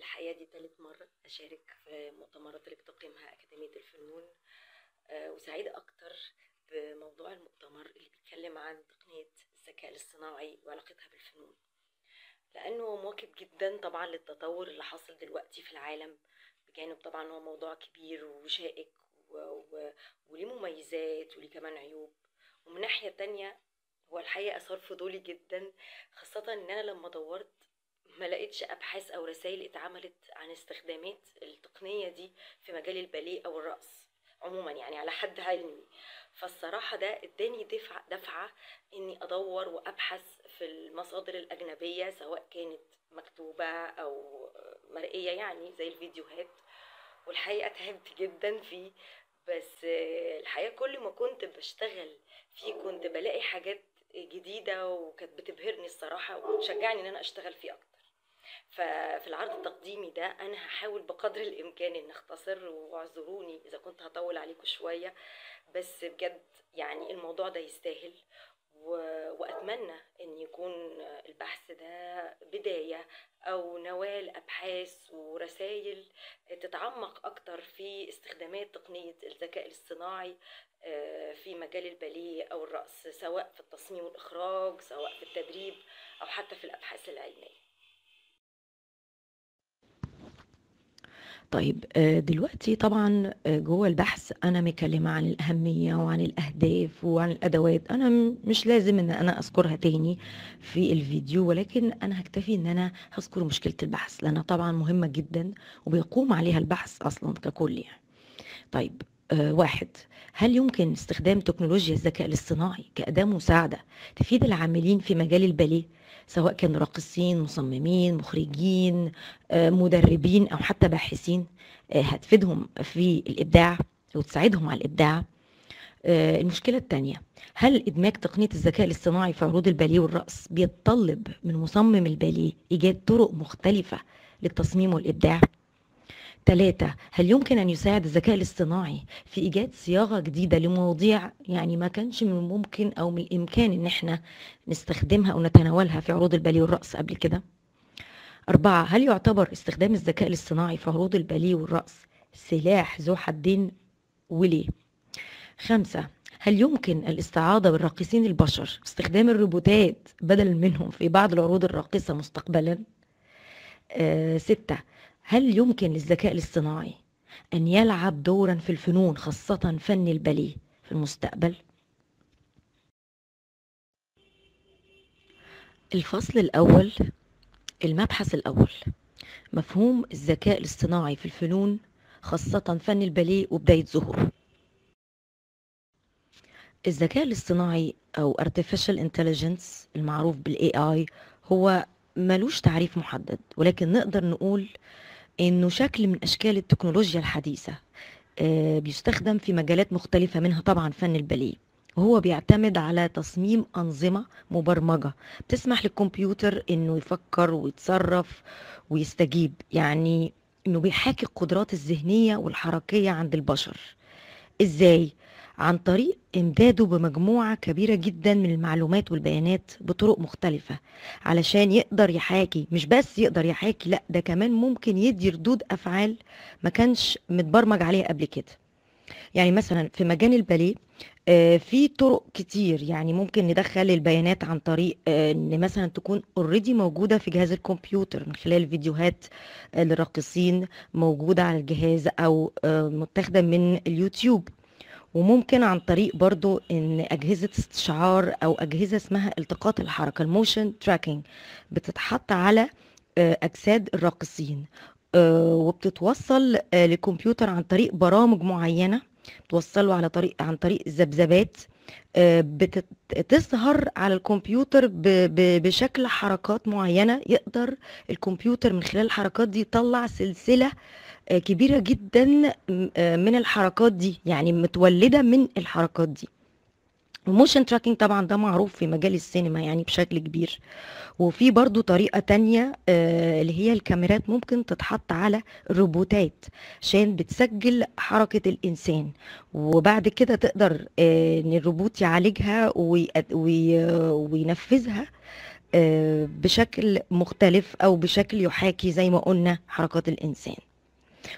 الحقيقة دي تالت مرة أشارك في مؤتمرات اللي بتقيمها أكاديمية الفنون. وسعيدة أكتر بموضوع المؤتمر اللي بيتكلم عن تقنية الذكاء الاصطناعي وعلاقتها بالفنون. لأنه مواكب جدا طبعا للتطور اللي حاصل دلوقتي في العالم بجانب طبعا هو موضوع كبير وشائك و... و... وليه مميزات وليه كمان عيوب. ومن ناحية تانية هو الحقيقة أثار فضولي جدا خاصة إن أنا لما دورت ما لقيتش أبحاث أو رسائل اتعملت عن استخدامات التقنية دي في مجال الباليه أو الرقص. عموما يعني على حد علمي. فالصراحة ده اداني دفعة دفعة إني أدور وأبحث في المصادر الأجنبية سواء كانت مكتوبة أو مرئية يعني زي الفيديوهات. والحقيقة تعبت جدا فيه. بس الحقيقة كل ما كنت بشتغل فيه كنت بلاقي حاجات جديدة وكانت بتبهرني الصراحة وتشجعني إن أنا أشتغل فيه أكتر. ففي العرض التقديمي ده أنا هحاول بقدر الإمكان إن أختصر واعذروني إذا كنت هطول عليكم شوية بس بجد يعني الموضوع ده يستاهل و... وأتمنى إن يكون البحث ده بداية أو نواة لأبحاث ورسائل تتعمق أكتر في استخدامات تقنية الذكاء الاصطناعي آه، في مجال الباليه أو الرقص سواء في التصميم والإخراج سواء في التدريب أو حتى في الأبحاث العلمية. طيب آه، دلوقتي طبعا آه، جوه البحث أنا مكلمة عن الأهمية وعن الأهداف وعن الأدوات. أنا مش لازم إن أنا أذكرها تاني في الفيديو ولكن أنا هكتفي إن أنا هذكر مشكلة البحث لانها طبعا مهمة جدا وبيقوم عليها البحث أصلا ككل يعني. طيب آه، واحد هل يمكن استخدام تكنولوجيا الذكاء الاصطناعي كأداة مساعدة تفيد العاملين في مجال الباليه؟ سواء كانوا راقصين مصممين مخرجين آه، مدربين أو حتى باحثين آه، هتفيدهم في الإبداع وتساعدهم على الإبداع آه، المشكلة التانية هل إدماج تقنية الذكاء الاصطناعي في عروض الباليه والرقص بيتطلب من مصمم الباليه إيجاد طرق مختلفة للتصميم والإبداع؟ ثلاثة هل يمكن أن يساعد الذكاء الاصطناعي في إيجاد صياغة جديدة لمواضيع يعني ما كانش من الممكن أو من الإمكان إن إحنا نستخدمها أو نتناولها في عروض الباليه والرقص قبل كده؟ أربعة هل يعتبر استخدام الذكاء الاصطناعي في عروض الباليه والرقص سلاح ذو حدين وليه؟ خمسة هل يمكن الاستعاضة بالراقصين البشر استخدام الروبوتات بدلا منهم في بعض العروض الراقصة مستقبلا؟ آه ستة هل يمكن للذكاء الاصطناعي أن يلعب دورا في الفنون خاصة فن الباليه في المستقبل؟ الفصل الأول المبحث الأول مفهوم الذكاء الاصطناعي في الفنون خاصة فن الباليه وبداية ظهوره الذكاء الاصطناعي أو Artificial Intelligence المعروف بال AI هو ملوش تعريف محدد ولكن نقدر نقول إنه شكل من أشكال التكنولوجيا الحديثة آه، بيستخدم في مجالات مختلفة منها طبعا فن الباليه. وهو بيعتمد على تصميم أنظمة مبرمجة. بتسمح للكمبيوتر إنه يفكر ويتصرف ويستجيب يعني إنه بيحاكي القدرات الذهنية والحركية عند البشر. إزاي؟ عن طريق إمداده بمجموعة كبيرة جدا من المعلومات والبيانات بطرق مختلفة علشان يقدر يحاكي مش بس يقدر يحاكي لأ ده كمان ممكن يدي ردود أفعال ما كانش متبرمج عليها قبل كده. يعني مثلا في مجال الباليه آه، في طرق كتير يعني ممكن ندخل البيانات عن طريق آه، إن مثلا تكون already موجودة في جهاز الكمبيوتر من خلال فيديوهات آه، للراقصين موجودة على الجهاز أو متاخدة من اليوتيوب. وممكن عن طريق برضو إن أجهزة استشعار أو أجهزة اسمها التقاط الحركة ال motion tracking بتتحط على آه، أجساد الراقصين آه، وبتتوصل آه، للكمبيوتر عن طريق برامج معينة بتوصله على طريق عن طريق ذبذبات بتت- بتظهر على الكمبيوتر بشكل حركات معينة يقدر الكمبيوتر من خلال الحركات دي يطلع سلسلة آه، كبيرة جدا آه، من الحركات دي يعني متولدة من الحركات دي. ال motion tracking طبعا ده معروف في مجال السينما يعني بشكل كبير. وفي برضو طريقة تانية آه، اللي هي الكاميرات ممكن تتحط على الروبوتات عشان بتسجل حركة الإنسان. وبعد كده تقدر إن الروبوت يعالجها وي- وي- وينفذها بشكل مختلف أو بشكل يحاكي زي ما قلنا حركات الإنسان.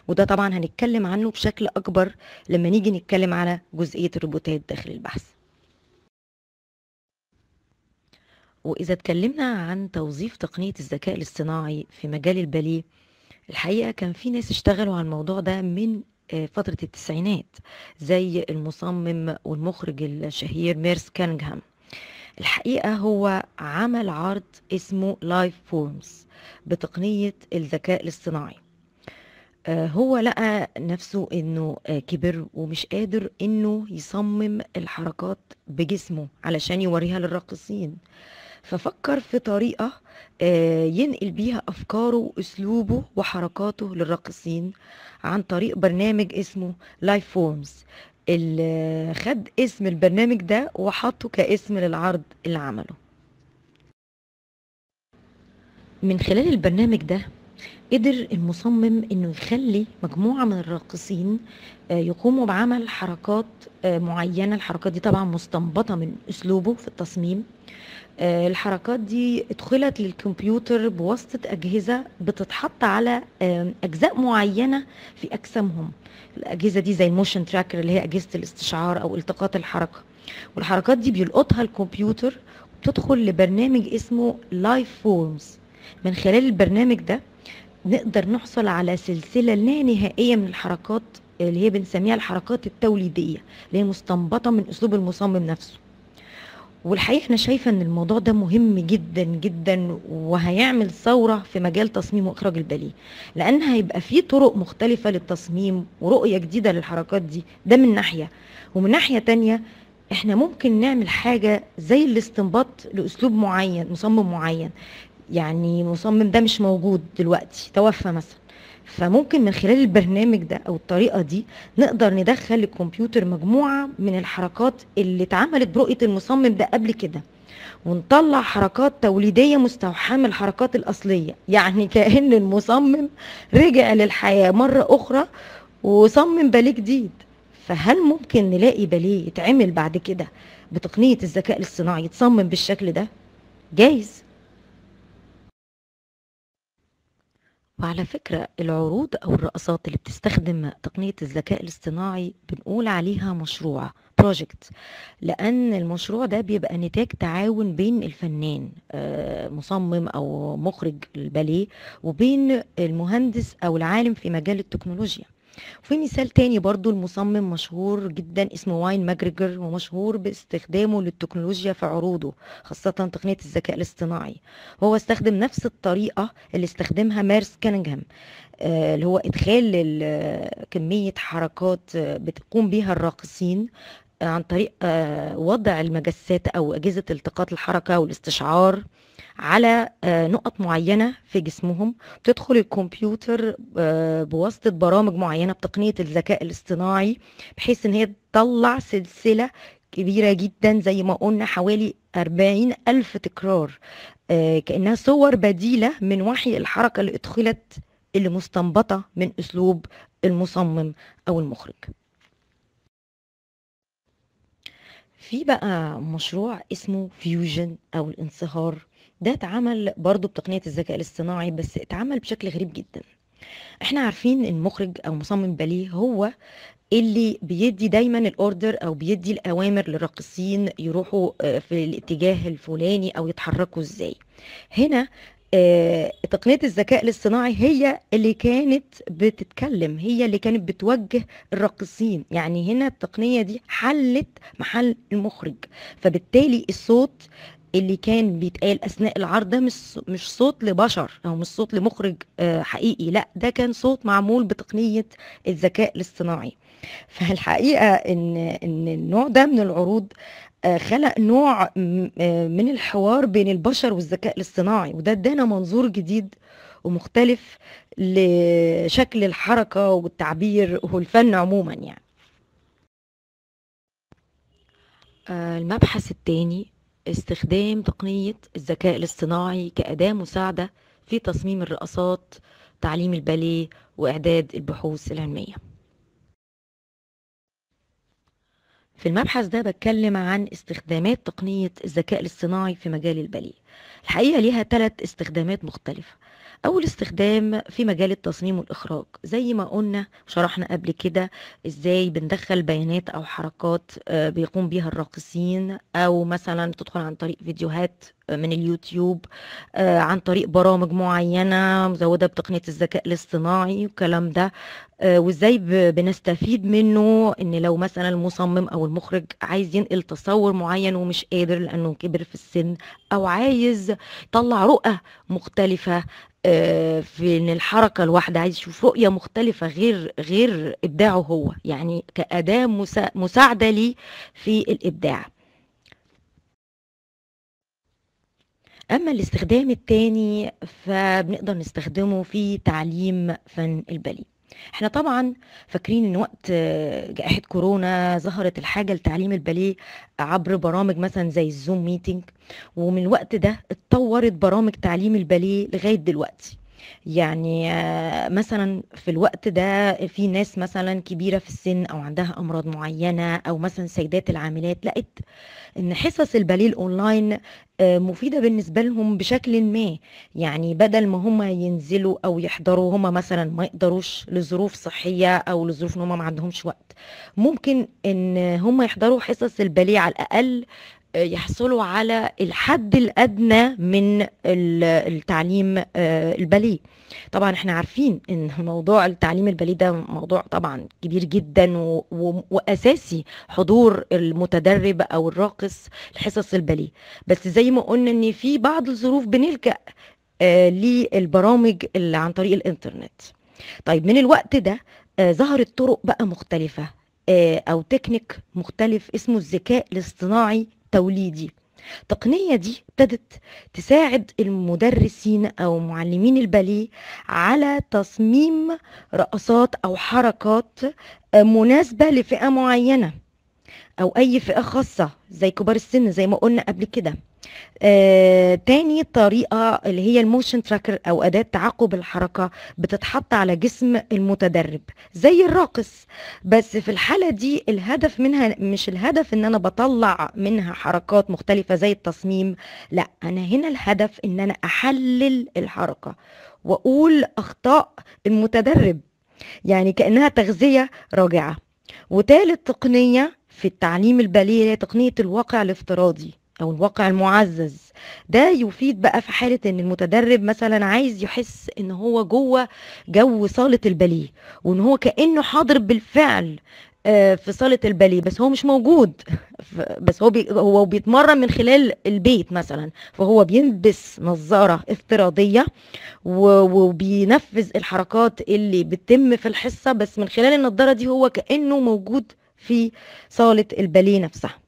وده طبعا هنتكلم عنه بشكل أكبر لما نيجي نتكلم على جزئية الروبوتات داخل البحث. وإذا اتكلمنا عن توظيف تقنية الذكاء الاصطناعي في مجال الباليه الحقيقة كان في ناس اشتغلوا على الموضوع ده من آه، فترة التسعينات زي المصمم والمخرج الشهير ميرس كانينغهام. الحقيقة هو عمل عرض اسمه Life Forms بتقنية الذكاء الاصطناعي. هو لقى نفسه إنه آه، كبر ومش قادر إنه يصمم الحركات بجسمه علشان يوريها للراقصين. ففكر في طريقة آه، ينقل بيها أفكاره وأسلوبه وحركاته للراقصين عن طريق برنامج اسمه Life Forms اللي خد اسم البرنامج ده وحطه كاسم للعرض اللي عمله. من خلال البرنامج ده قدر المصمم إنه يخلي مجموعة من الراقصين آه، يقوموا بعمل حركات آه، معينة. الحركات دي طبعا مستنبطة من أسلوبه في التصميم. آه، الحركات دي ادخلت للكمبيوتر بواسطة أجهزة بتتحط على أجزاء معينة في أجسامهم. الأجهزة دي زي الموشن تراكر اللي هي أجهزة الاستشعار أو التقاط الحركة. والحركات دي بيلقطها الكمبيوتر وبتدخل لبرنامج اسمه Life Forms من خلال البرنامج ده نقدر نحصل على سلسلة لا نهائية من الحركات اللي هي بنسميها الحركات التوليدية اللي هي مستنبطة من أسلوب المصمم نفسه. والحقيقة أنا شايفة إن الموضوع ده مهم جدا جدا وهيعمل ثورة في مجال تصميم وإخراج الباليه. لأن هيبقى فيه طرق مختلفة للتصميم ورؤية جديدة للحركات دي. ده من ناحية. ومن ناحية تانية إحنا ممكن نعمل حاجة زي الاستنباط لأسلوب معين مصمم معين. يعني مصمم ده مش موجود دلوقتي توفى مثلا. فممكن من خلال البرنامج ده أو الطريقة دي نقدر ندخل للكمبيوتر مجموعة من الحركات اللي اتعملت برؤية المصمم ده قبل كده ونطلع حركات توليدية مستوحاة من الحركات الأصلية. يعني كأن المصمم رجع للحياة مرة أخرى وصمم باليه جديد. فهل ممكن نلاقي باليه يتعمل بعد كده بتقنية الذكاء الاصطناعي يتصمم بالشكل ده؟ جايز. وعلى فكرة العروض أو الرقصات اللي بتستخدم تقنية الذكاء الاصطناعي بنقول عليها مشروع بروجكت لأن المشروع ده بيبقى نتاج تعاون بين الفنان آه، مصمم أو مخرج الباليه وبين المهندس أو العالم في مجال التكنولوجيا. وفي مثال تاني برضو المصمم مشهور جدا اسمه واين ماجريجر ومشهور باستخدامه للتكنولوجيا في عروضه خاصة تقنية الذكاء الاصطناعي. هو استخدم نفس الطريقة اللي استخدمها مارس كانينغهام آه، اللي هو إدخال ال- كمية حركات آه، بتقوم بيها الراقصين آه، عن طريق وضع المجسات أو أجهزة التقاط الحركة والاستشعار. على آه، نقط معينة في جسمهم تدخل الكمبيوتر آه، بواسطة برامج معينة بتقنية الذكاء الاصطناعي بحيث إن هي تطلع سلسلة كبيرة جدا زي ما قلنا حوالي 40 ألف تكرار آه، كأنها صور بديلة من وحي الحركة اللي ادخلت اللي مستنبطة من أسلوب المصمم أو المخرج. في بقى مشروع اسمه Fusion أو الانصهار. ده اتعمل برضو بتقنية الذكاء الاصطناعي بس اتعمل بشكل غريب جدا. إحنا عارفين المخرج أو مصمم باليه هو اللي بيدي دايما ال order أو بيدي الأوامر للراقصين يروحوا آه، في الاتجاه الفلاني أو يتحركوا إزاي. هنا آه، تقنية الذكاء الاصطناعي هي اللي كانت بتتكلم هي اللي كانت بتوجه الراقصين. يعني هنا التقنية دي حلت محل المخرج فبالتالي الصوت اللي كان بيتقال أثناء العرض ده مش مش صوت لبشر أو مش صوت لمخرج آه، حقيقي لا ده كان صوت معمول بتقنية الذكاء الاصطناعي. فالحقيقة إن إن النوع ده من العروض آه، خلق نوع آه، من الحوار بين البشر والذكاء الاصطناعي وده ادانا منظور جديد ومختلف لشكل الحركة والتعبير والفن عموما يعني. المبحث الثاني استخدام تقنية الذكاء الاصطناعي كأداة مساعدة في تصميم الرقصات تعليم الباليه وإعداد البحوث العلمية. في المبحث ده بتكلم عن استخدامات تقنية الذكاء الاصطناعي في مجال الباليه. الحقيقة ليها ثلاث استخدامات مختلفة. أول استخدام في مجال التصميم والإخراج زي ما قلنا شرحنا قبل كده إزاي بندخل بيانات أو حركات آه، بيقوم بيها الراقصين أو مثلا تدخل عن طريق فيديوهات آه، من اليوتيوب آه، عن طريق برامج معينة مزودة بتقنية الذكاء الاصطناعي والكلام ده وإزاي بنستفيد منه إن لو مثلا المصمم أو المخرج عايز ينقل تصور معين ومش قادر لأنه كبر في السن أو عايز يطلع رؤى مختلفة في ان الحركة الواحدة؟ عايز يشوف رؤية مختلفة غير غير إبداعه هو. يعني كأداة مسا- مساعدة لي في الإبداع. أما الاستخدام التاني فبنقدر نستخدمه في تعليم فن الباليه إحنا طبعا فاكرين إن وقت آه، جائحة كورونا ظهرت الحاجة لتعليم الباليه عبر برامج مثلا زي ال Zoom meeting ومن الوقت ده اتطورت برامج تعليم الباليه لغاية دلوقتي. يعني آه، مثلا في الوقت ده في ناس مثلا كبيرة في السن أو عندها أمراض معينة أو مثلا سيدات العاملات لقت إن حصص الباليه الأونلاين مفيدة بالنسبة لهم بشكل ما. يعني بدل ما هم ينزلوا أو يحضروا هم مثلا ما يقدروش لظروف صحية أو لظروف إن هم ما عندهمش وقت. ممكن إن هم يحضروا حصص الباليه على الأقل آه، يحصلوا على الحد الأدنى من ال- التعليم آه، الباليه. طبعا إحنا عارفين إن موضوع التعليم الباليه ده موضوع طبعا كبير جدا و- و- وأساسي حضور المتدرب أو الراقص لحصص الباليه. بس زي ما قلنا إن في بعض الظروف بنلجأ آه، للبرامج اللي عن طريق الإنترنت. طيب من الوقت ده آه، ظهرت طرق بقى مختلفة آه، أو تكنيك مختلف اسمه الذكاء الاصطناعي توليدي. التقنية دي ابتدت تساعد المدرسين أو معلمين الباليه على تصميم رقصات أو حركات مناسبة لفئة معينة أو أي فئة خاصة زي كبار السن زي ما قلنا قبل كده. آه، تاني طريقة اللي هي ال motion tracker أو أداة تعقب الحركة بتتحط على جسم المتدرب زي الراقص. بس في الحالة دي الهدف منها مش الهدف إن أنا بطلع منها حركات مختلفة زي التصميم لا أنا هنا الهدف إن أنا أحلل الحركة وأقول أخطاء المتدرب يعني كأنها تغذية راجعة. وتالت تقنية في التعليم الباليه هي تقنية الواقع الافتراضي. أو الواقع المعزز. ده يفيد بقى في حالة إن المتدرب مثلا عايز يحس إن هو جوه جو صالة الباليه وإن هو كأنه حاضر بالفعل آه، في صالة الباليه بس هو مش موجود. بس هو بي هو بيتمرن من خلال البيت مثلا فهو بيلبس نظارة افتراضية و- وبينفذ الحركات اللي بتتم في الحصة بس من خلال النظارة دي هو كأنه موجود في صالة الباليه نفسها.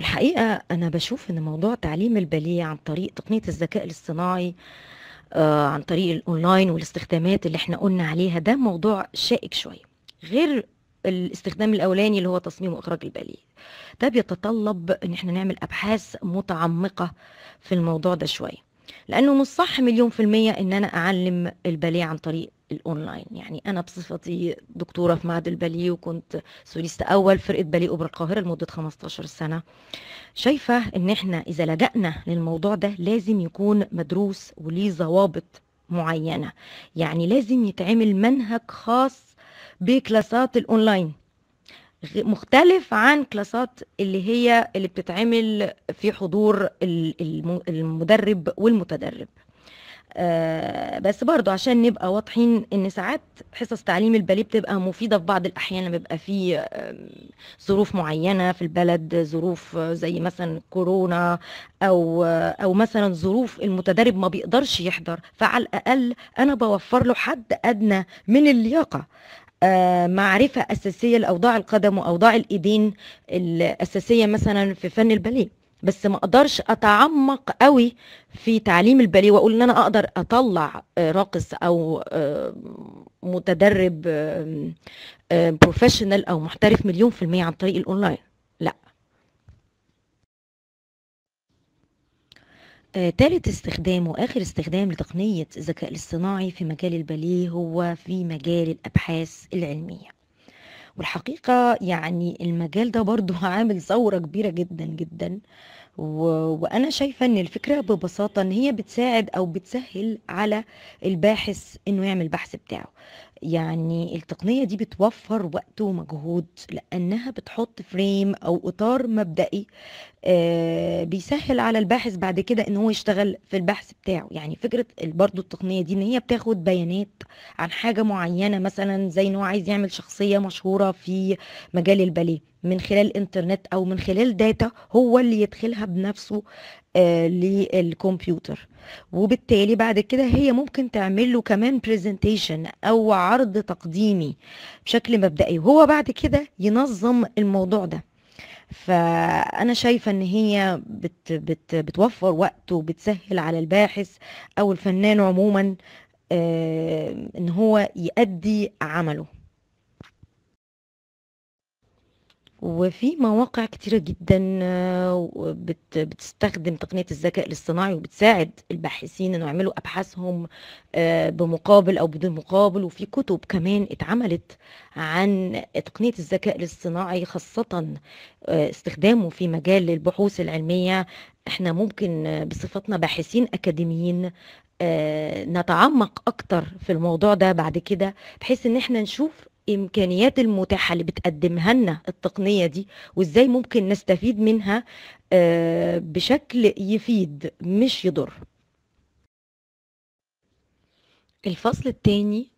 والحقيقة أنا بشوف إن موضوع تعليم الباليه عن طريق تقنية الذكاء الاصطناعي آه، عن طريق الأونلاين والاستخدامات اللي إحنا قلنا عليها ده موضوع شائك شوية. غير الاستخدام الأولاني اللي هو تصميم وإخراج الباليه ده بيتطلب إن إحنا نعمل أبحاث متعمقة في الموضوع ده شوية. لأنه مش صح مليون في المية إن أنا أعلم الباليه عن طريق الأونلاين. يعني أنا بصفتي دكتورة في معهد الباليه وكنت soliste أول فرقة باليه أوبرا القاهرة لمدة 15 سنة. شايفة إن إحنا إذا لجأنا للموضوع ده لازم يكون مدروس وليه ضوابط معينة. يعني لازم يتعمل منهج خاص بكلاسات الأونلاين. مختلف عن كلاسات اللي هي اللي بتتعمل في حضور ال- الم- المدرب والمتدرب. آه، بس برضو عشان نبقى واضحين إن ساعات حصص تعليم الباليه بتبقى مفيدة في بعض الأحيان لما بيبقى في ظروف معينة في البلد ظروف زي مثلا كورونا أو أو مثلا ظروف المتدرب ما بيقدرش يحضر فعلى الأقل أنا بوفر له حد أدنى من اللياقة. آه، معرفة أساسية لأوضاع القدم وأوضاع الإيدين الأساسية مثلا في فن الباليه. بس ما أقدرش أتعمق قوي في تعليم الباليه وأقول إن أنا أقدر أطلع آه، راقص أو آه، متدرب professional أو محترف مليون في المية عن طريق الأونلاين. لا آه، استخدام وآخر استخدام لتقنية الذكاء الاصطناعي في مجال الباليه هو في مجال الأبحاث العلمية. والحقيقة يعني المجال ده برضو عامل ثورة كبيرة جدا جدا. و... وأنا شايفة إن الفكرة ببساطة إن هي بتساعد أو بتسهل على الباحث إنه يعمل البحث بتاعه. يعني التقنية دي بتوفر وقت ومجهود لأنها بتحط frame أو إطار مبدئي آه، بيسهل على الباحث بعد كده إن هو يشتغل في البحث بتاعه. يعني فكرة برضو التقنية دي إن هي بتاخد بيانات عن حاجة معينة مثلا زي إن هو عايز يعمل شخصية مشهورة في مجال الباليه. من خلال الانترنت أو من خلال data هو اللي يدخلها بنفسه آه للكمبيوتر. وبالتالي بعد كده هي ممكن تعمل له كمان برزنتيشن أو عرض تقديمي بشكل مبدئي وهو بعد كده ينظم الموضوع ده. فأنا شايفة إن هي بت بت بتوفر وقت وبتسهل على الباحث أو الفنان عموما آه، إن هو يأدي عمله. وفي مواقع كتيرة جدا آه، بت- بتستخدم تقنية الذكاء الاصطناعي وبتساعد الباحثين إنه يعملوا أبحاثهم آه، بمقابل أو بدون مقابل. وفي كتب كمان اتعملت عن تقنية الذكاء الاصطناعي خاصة آه، استخدامه في مجال البحوث العلمية. إحنا ممكن بصفتنا باحثين أكاديميين نتعمق أكتر في الموضوع ده بعد كده بحيث إن إحنا نشوف الإمكانيات المتاحة اللي بتقدمها لنا التقنية دي وإزاي ممكن نستفيد منها آه، بشكل يفيد مش يضر. الفصل الثاني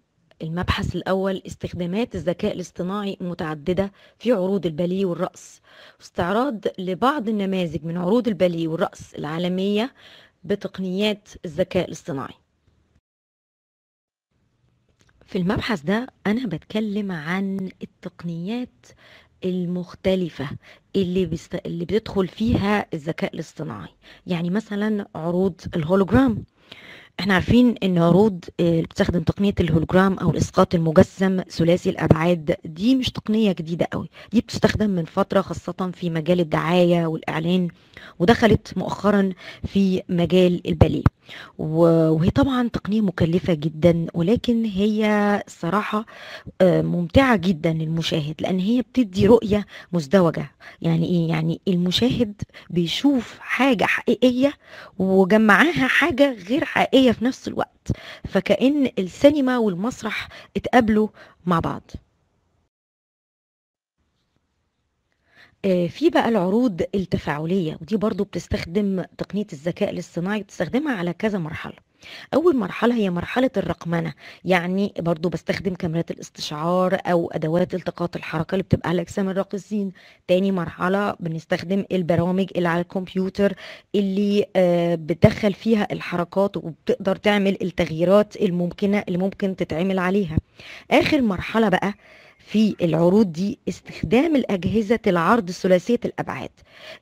المبحث الأول استخدامات الذكاء الاصطناعي المتعددة في عروض الباليه والرقص. استعراض لبعض النماذج من عروض الباليه والرقص العالمية بتقنيات الذكاء الاصطناعي. في المبحث ده أنا بتكلم عن التقنيات المختلفة اللي بست... اللي بتدخل فيها الذكاء الاصطناعي. يعني مثلا عروض الهولوجرام. إحنا عارفين إن عروض آه، اللي بتستخدم تقنية الهولوجرام أو الإسقاط المجسم ثلاثي الأبعاد دي مش تقنية جديدة قوي. دي بتستخدم من فترة خاصة في مجال الدعاية والإعلان ودخلت مؤخرا في مجال الباليه. وهي طبعا تقنية مكلفة جدا ولكن هي الصراحة آه، ممتعة جدا للمشاهد لأن هي بتدي رؤية مزدوجة. يعني إيه؟ يعني المشاهد بيشوف حاجة حقيقية وجمعاها حاجة غير حقيقية في نفس الوقت. فكأن السينما والمسرح اتقابلوا مع بعض. في بقى العروض التفاعلية ودي برضو بتستخدم تقنية الذكاء الاصطناعي بتستخدمها على كذا مرحلة. أول مرحلة هي مرحلة الرقمنة يعني برضو بستخدم كاميرات الاستشعار أو أدوات التقاط الحركة اللي بتبقى على أجسام الراقصين تاني مرحلة بنستخدم البرامج اللي على الكمبيوتر اللي آه، بتدخل فيها الحركات وبتقدر تعمل التغييرات الممكنة اللي ممكن تتعمل عليها. آخر مرحلة بقى في العروض دي استخدام الأجهزة العرض ثلاثية الأبعاد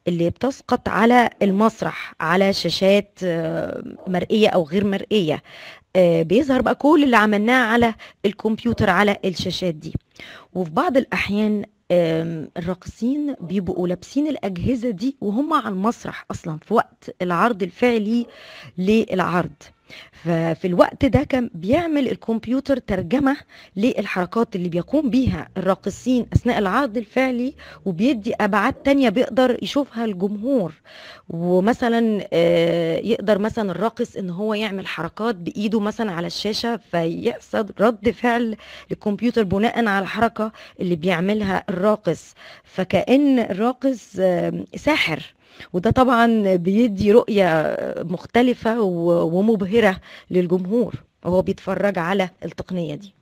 اللي بتسقط على المسرح على شاشات آه، مرئية أو غير مرئية. آه، بيظهر بقى كل اللي عملناه على الكمبيوتر على الشاشات دي. وفي بعض الأحيان الراقصين بيبقوا لابسين الأجهزة دي وهم على المسرح أصلا في وقت العرض الفعلي للعرض. ففي الوقت ده كان بيعمل الكمبيوتر ترجمة للحركات اللي بيقوم بيها الراقصين أثناء العرض الفعلي وبيدي أبعاد تانية بيقدر يشوفها الجمهور. ومثلا آه، يقدر مثلا الراقص إن هو يعمل حركات بإيده مثلا على الشاشة فيحصل رد فعل للكمبيوتر بناء على الحركة اللي بيعملها الراقص. فكأن الراقص ساحر. وده طبعا بيدي رؤية مختلفة ومبهرة للجمهور. وهو بيتفرج على التقنية دي.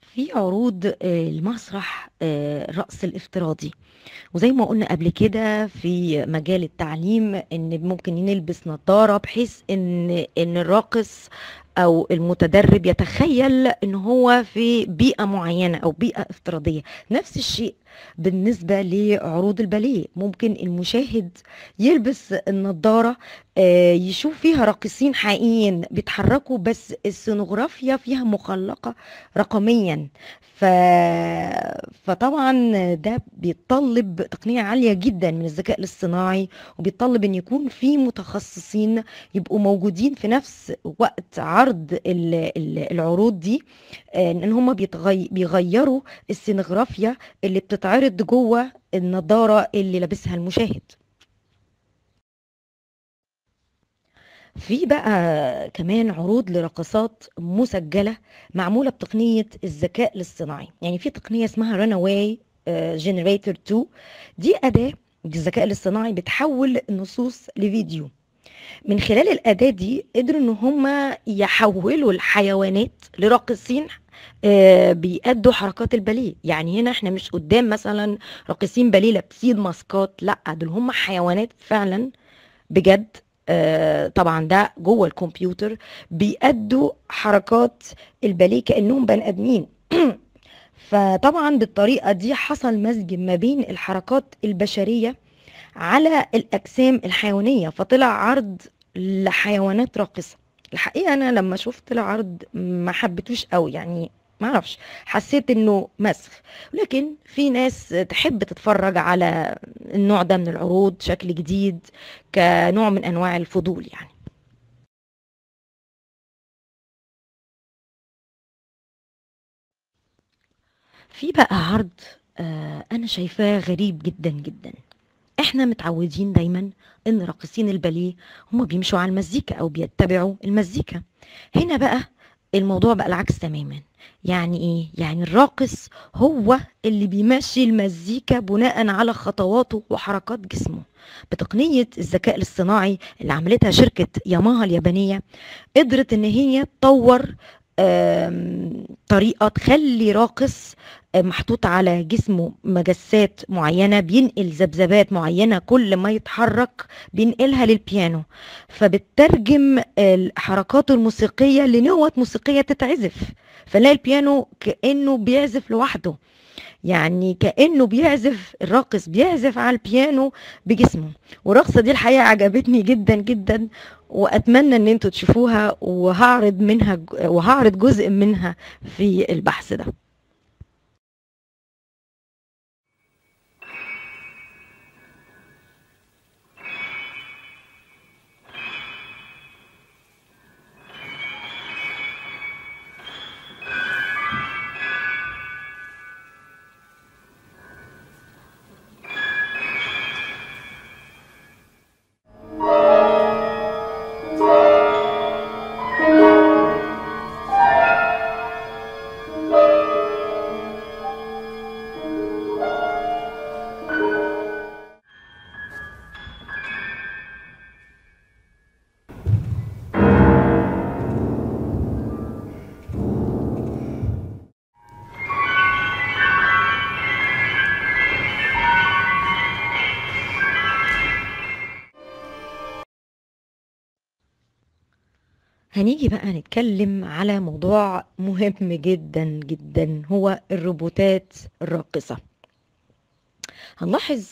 في عروض آه، المسرح آه، الرقص الافتراضي. وزي ما قلنا قبل كده في مجال التعليم إن ممكن نلبس نظارة بحيث ان إن الراقص أو المتدرب يتخيل إن هو في بيئة معينة أو بيئة افتراضية. نفس الشيء بالنسبة لعروض الباليه. ممكن المشاهد يلبس النضارة آه، يشوف فيها راقصين حقيقيين بيتحركوا بس السينوغرافيا فيها مخلقة رقميا. ف... فطبعا ده بيتطلب تقنية عالية جدا من الذكاء الاصطناعي وبيتطلب إن يكون في متخصصين يبقوا موجودين في نفس وقت ال- العروض دي آه، إن هم. بيغيروا السينوغرافيا اللي بتتعرض جوه النضارة اللي لابسها المشاهد. في بقى كمان عروض لرقصات مسجلة معمولة بتقنية الذكاء الاصطناعي. يعني في تقنية اسمها Runway generator 2 دي أداة بالذكاء الاصطناعي بتحول النصوص لفيديو. من خلال الأداة دي قدروا إن هم يحولوا الحيوانات لراقصين آه، بيأدوا حركات الباليه يعني هنا إحنا مش قدام مثلا راقصين باليه لابسين ماسكات لأ دول هم حيوانات فعلا بجد. آه، طبعا ده جوه الكمبيوتر بيأدوا حركات الباليه كأنهم بني آدمين. فطبعا بالطريقة دي حصل مزج ما بين الحركات البشرية على الأجسام الحيوانية فطلع عرض لحيوانات راقصة. الحقيقة أنا لما شفت العرض ما حبيتوش قوي يعني ما أعرفش حسيت إنه مسخ. لكن في ناس تحب تتفرج على النوع ده من العروض شكل جديد كنوع من أنواع الفضول يعني. في بقى عرض آه، أنا شايفاه غريب جدا جدا. إحنا متعودين دايما إن راقصين الباليه هم بيمشوا على المزيكا أو بيتبعوا المزيكا. هنا بقى الموضوع بقى العكس تماما. يعني إيه؟ يعني الراقص هو اللي بيمشي المزيكا بناء على خطواته وحركات جسمه. بتقنية الذكاء الاصطناعي اللي عملتها شركة ياماها اليابانية قدرت إن هي تطور طريقة تخلي راقص محطوط على جسمه مجسات معينة بينقل ذبذبات معينة كل ما يتحرك بينقلها للبيانو. فبتترجم الحركات الموسيقية لنوت موسيقية تتعزف. فلاقي البيانو كأنه بيعزف لوحده. يعني كأنه بيعزف الراقص بيعزف على البيانو بجسمه. والرقصة دي الحقيقة عجبتني جدا جدا وأتمنى إن أنتوا تشوفوها وهعرض منها وهعرض جزء منها في البحث ده. هنيجي بقى نتكلم على موضوع مهم جدا جدا هو الروبوتات الراقصة. هنلاحظ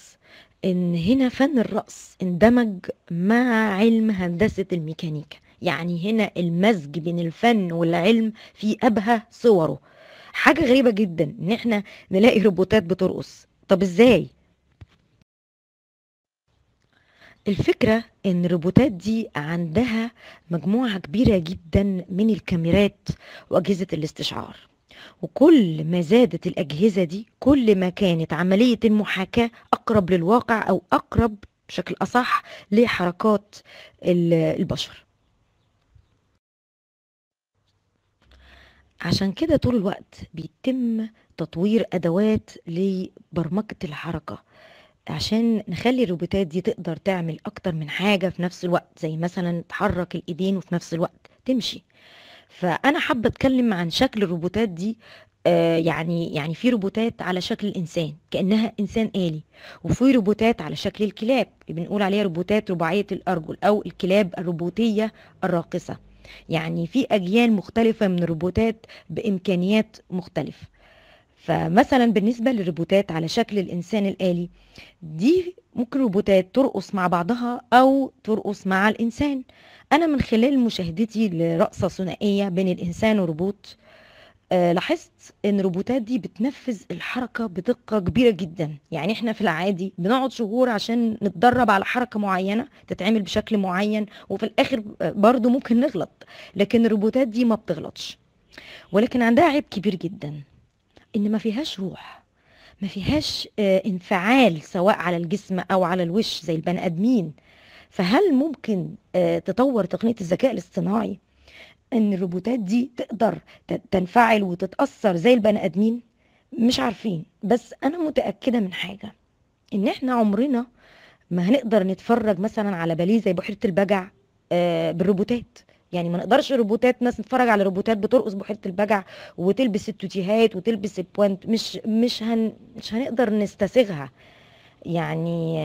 إن هنا فن الرقص اندمج مع علم هندسة الميكانيكا. يعني هنا المزج بين الفن والعلم في أبهى صوره. حاجة غريبة جدا إن إحنا نلاقي روبوتات بترقص. طب إزاي؟ الفكرة إن الروبوتات دي عندها مجموعة كبيرة جدا من الكاميرات وأجهزة الاستشعار. وكل ما زادت الأجهزة دي كل ما كانت عملية المحاكاة أقرب للواقع أو أقرب بشكل أصح لحركات ال- البشر. عشان كده طول الوقت بيتم تطوير أدوات لبرمجة الحركة. عشان نخلي الروبوتات دي تقدر تعمل أكتر من حاجة في نفس الوقت زي مثلا تحرك الإيدين وفي نفس الوقت تمشي. فأنا حابة أتكلم عن شكل الروبوتات دي آه يعني يعني في روبوتات على شكل الإنسان كأنها إنسان آلي وفي روبوتات على شكل الكلاب. بنقول عليها روبوتات رباعية الأرجل أو الكلاب الروبوتية الراقصة. يعني في أجيال مختلفة من الروبوتات بإمكانيات مختلفة. فمثلا بالنسبة للروبوتات على شكل الإنسان الآلي دي ممكن روبوتات ترقص مع بعضها أو ترقص مع الإنسان. أنا من خلال مشاهدتي لرقصة ثنائية بين الإنسان وروبوت آه، لاحظت إن الروبوتات دي بتنفذ الحركة بدقة كبيرة جدا. يعني إحنا في العادي بنقعد شهور عشان نتدرب على حركة معينة تتعمل بشكل معين وفي الآخر برضو ممكن نغلط لكن الروبوتات دي ما بتغلطش. ولكن عندها عيب كبير جدا. إن ما فيهاش روح ما فيهاش آه، انفعال سواء على الجسم أو على الوش زي البني آدمين. فهل ممكن آه، تطور تقنية الذكاء الاصطناعي إن الروبوتات دي تقدر تنفعل وتتأثر زي البني آدمين؟ مش عارفين بس أنا متأكدة من حاجة إن إحنا عمرنا ما هنقدر نتفرج مثلا على باليه زي بحيرة البجع آه، بالروبوتات. يعني ما نقدرش روبوتات ناس نتفرج على روبوتات بترقص بحيرة البجع وتلبس التوتيهات وتلبس البوانت مش مش هن مش هنقدر نستسيغها. يعني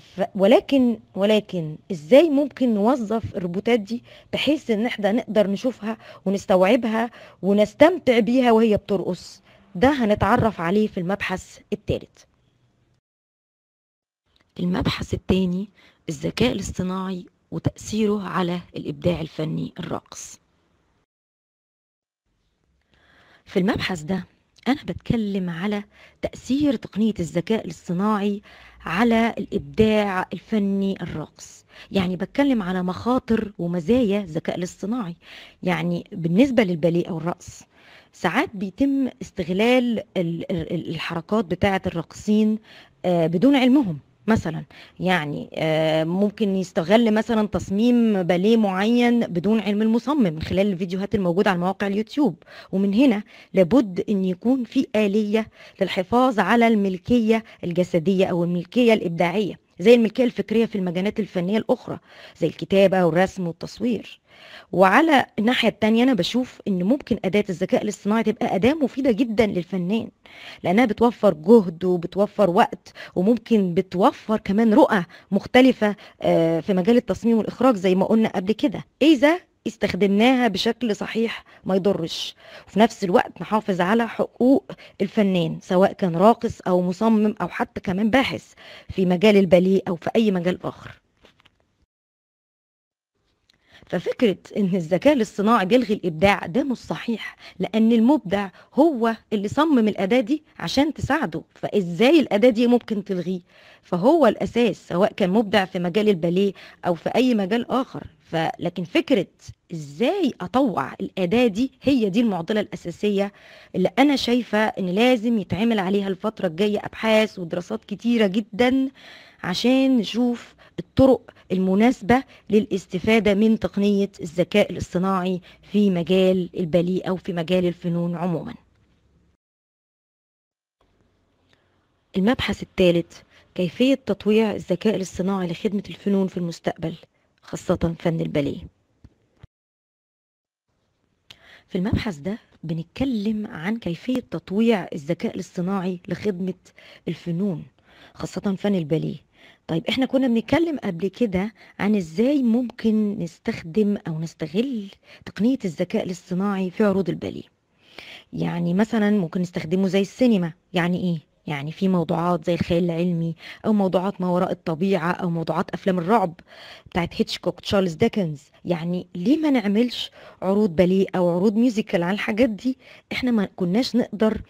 ف ولكن ولكن إزاي ممكن نوظف الروبوتات دي بحيث إن إحنا نقدر نشوفها ونستوعبها ونستمتع بيها وهي بترقص؟ ده هنتعرف عليه في المبحث الثالث المبحث الثاني الذكاء الاصطناعي وتأثيره على الإبداع الفني الراقص في المبحث ده أنا بتكلم على تأثير تقنية الذكاء الاصطناعي على الإبداع الفني الراقص يعني بتكلم على مخاطر ومزايا الذكاء الاصطناعي. يعني بالنسبة للباليه أو الرقص ساعات بيتم استغلال ال- ال- الحركات بتاعة الراقصين آه، بدون علمهم. مثلا. يعني آه، ممكن يستغل مثلا تصميم باليه معين بدون علم المصمم من خلال الفيديوهات الموجودة على مواقع اليوتيوب. ومن هنا لابد إن يكون في آلية للحفاظ على الملكية الجسدية أو الملكية الإبداعية زي الملكية الفكرية في المجالات الفنية الأخرى زي الكتابة والرسم والتصوير. وعلى الناحية التانية أنا بشوف إن ممكن أداة الذكاء الاصطناعي تبقى أداة مفيدة جدا للفنان لأنها بتوفر جهد وبتوفر وقت وممكن بتوفر كمان رؤى مختلفة آه، في مجال التصميم والإخراج زي ما قلنا قبل كده. إذا استخدمناها بشكل صحيح ما يضرش. وفي نفس الوقت نحافظ على حقوق الفنان سواء كان راقص أو مصمم أو حتى كمان باحث في مجال الباليه أو في أي مجال آخر. ففكرة إن الذكاء الاصطناعي بيلغي الإبداع ده مش صحيح لأن المبدع هو اللي صمم الأداة دي عشان تساعده. فإزاي الأداة دي ممكن تلغيه؟ فهو الأساس سواء كان مبدع في مجال الباليه أو في أي مجال آخر. فلكن فكرة إزاي أطوع الأداة دي هي دي المعضلة الأساسية اللي أنا شايفة إن لازم يتعمل عليها الفترة الجاية أبحاث ودراسات كتيرة جدا عشان نشوف الطرق المناسبة للاستفادة من تقنية الذكاء الاصطناعي في مجال الباليه أو في مجال الفنون عموما. المبحث الثالث كيفية تطويع الذكاء الاصطناعي لخدمة الفنون في المستقبل خاصة فن الباليه في المبحث ده بنتكلم عن كيفية تطويع الذكاء الاصطناعي لخدمة الفنون خاصة فن الباليه طيب إحنا كنا بنتكلم قبل كده عن إزاي ممكن نستخدم أو نستغل تقنية الذكاء الاصطناعي في عروض الباليه يعني مثلا ممكن نستخدمه زي السينما. يعني إيه؟ يعني في موضوعات زي الخيال العلمي أو موضوعات ما وراء الطبيعة أو موضوعات أفلام الرعب بتاعت هيتشكوك تشارلز ديكنز. يعني ليه ما نعملش عروض باليه أو عروض musical عن الحاجات دي؟ إحنا ما كناش نقدر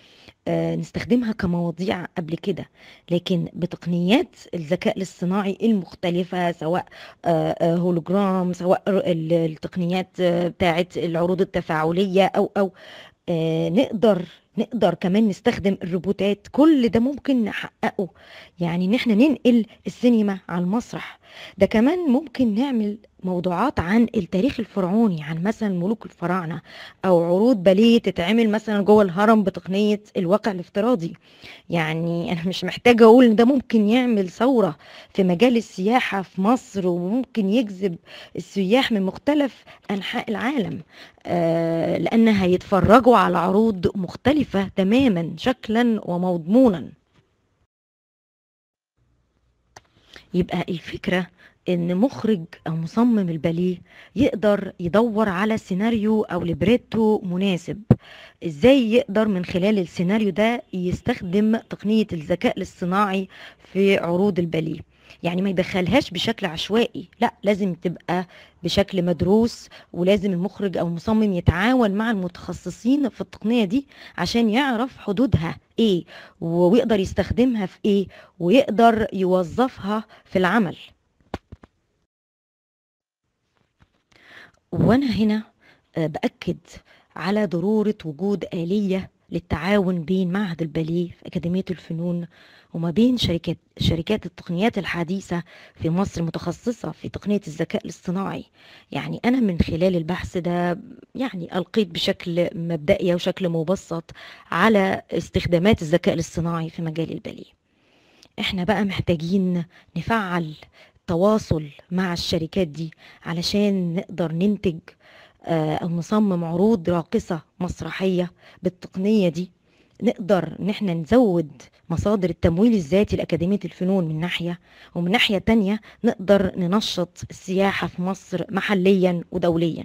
نستخدمها كمواضيع قبل كده. لكن بتقنيات الذكاء الاصطناعي المختلفة سواء آه، آه، هولوجرام سواء ال- التقنيات آه، بتاعت العروض التفاعلية أو أو آه، نقدر نقدر كمان نستخدم الروبوتات. كل ده ممكن نحققه. يعني إن إحنا ننقل السينما على المسرح. ده كمان ممكن نعمل موضوعات عن التاريخ الفرعوني عن مثلا ملوك الفراعنة أو عروض باليه تتعمل مثلا جوه الهرم بتقنية الواقع الافتراضي. يعني أنا مش محتاجة أقول إن ده ممكن يعمل ثورة في مجال السياحة في مصر وممكن يجذب السياح من مختلف أنحاء العالم آه لأن هيتفرجوا على عروض مختلفة تماما شكلا ومضمونا. يبقى الفكرة إن مخرج أو مصمم الباليه يقدر يدور على سيناريو أو libretto مناسب. إزاي يقدر من خلال السيناريو ده يستخدم تقنية الذكاء الاصطناعي في عروض الباليه؟ يعني ما يدخلهاش بشكل عشوائي لا لازم تبقى بشكل مدروس ولازم المخرج أو المصمم يتعاون مع المتخصصين في التقنية دي عشان يعرف حدودها إيه ويقدر يستخدمها في إيه ويقدر يوظفها في العمل. وأنا هنا آه، بأكد على ضرورة وجود آلية للتعاون بين معهد الباليه في أكاديمية الفنون وما بين شركات شركات التقنيات الحديثة في مصر متخصصه في تقنية الذكاء الاصطناعي. يعني أنا من خلال البحث ده يعني ألقيت بشكل مبدئي وشكل مبسط على استخدامات الذكاء الاصطناعي في مجال الباليه. إحنا بقى محتاجين نفعل تواصل مع الشركات دي علشان نقدر ننتج آه، أو نصمم عروض راقصة مسرحية بالتقنية دي. نقدر إن إحنا نزود مصادر التمويل الذاتي لأكاديمية الفنون من ناحية ومن ناحية تانية نقدر ننشط السياحة في مصر محليا ودوليا.